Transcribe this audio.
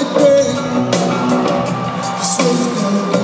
the day. So